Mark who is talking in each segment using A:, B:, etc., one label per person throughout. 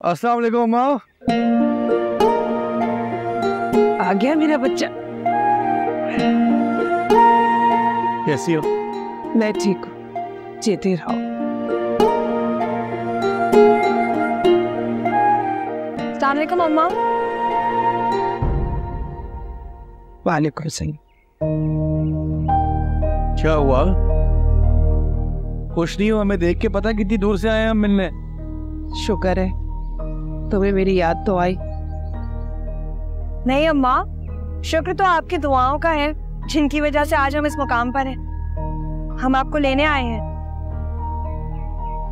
A: अस्सलाम वालेकुम माँ।
B: आ गया मेरा बच्चा।
A: कैसी हो?
B: मैं ठीक हूँ। जीते रहो।
C: सलामकुम अम्मा।
B: वालेकुम
A: क्या हुआ? खुश नहीं हो? हमें देख के पता कितनी दूर से आए हम मिलने।
B: शुक्र है। तुम्हें मेरी याद तो आई।
C: नहीं अम्मा। शुक्र तो आपकी दुआओं का है जिनकी वजह से आज हम इस मुकाम पर हैं। हम आपको लेने आए हैं।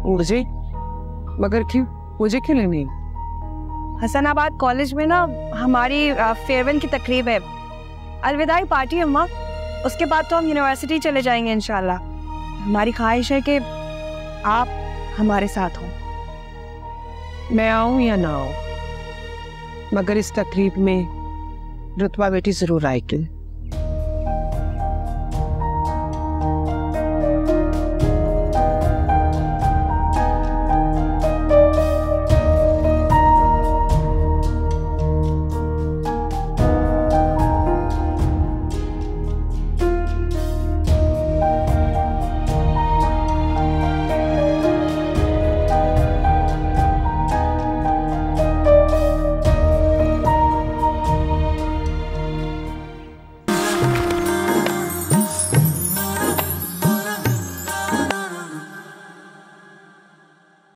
B: मुझे? मगर क्यों? मुझे क्यों लेनी?
C: हसनाबाद कॉलेज में ना हमारी फेयरवेल की तकरीब है। अलविदाई पार्टी है अम्मा। उसके बाद तो हम यूनिवर्सिटी चले जाएँगे इंशाल्लाह। हमारी ख्वाहिश है कि आप हमारे साथ हों।
B: मैं आऊँ या ना आऊँ? मगर इस तकरीब में रुतबा बेटी ज़रूर आएगी।